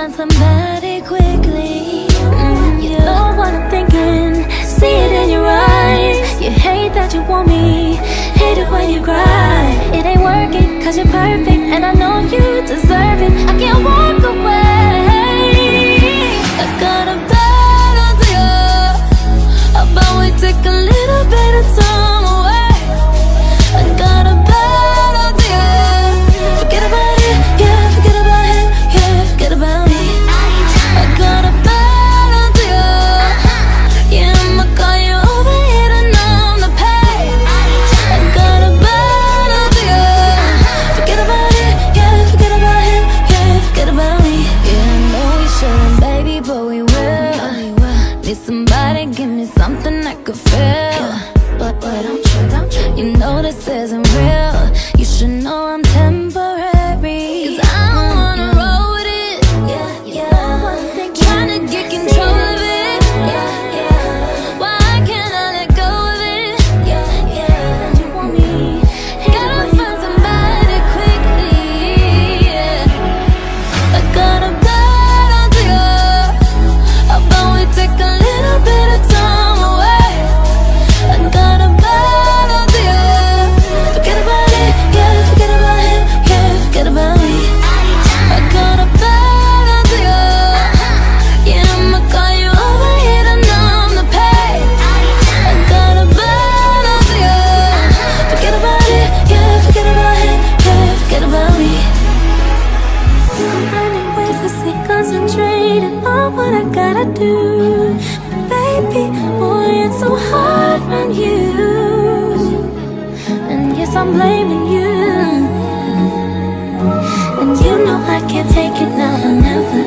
find some better promises and forget about me I'm finding ways to stay concentrated on what I gotta do. But Baby, boy, it's so hard around you And yes, I'm blaming you. And you know I can't take it now or never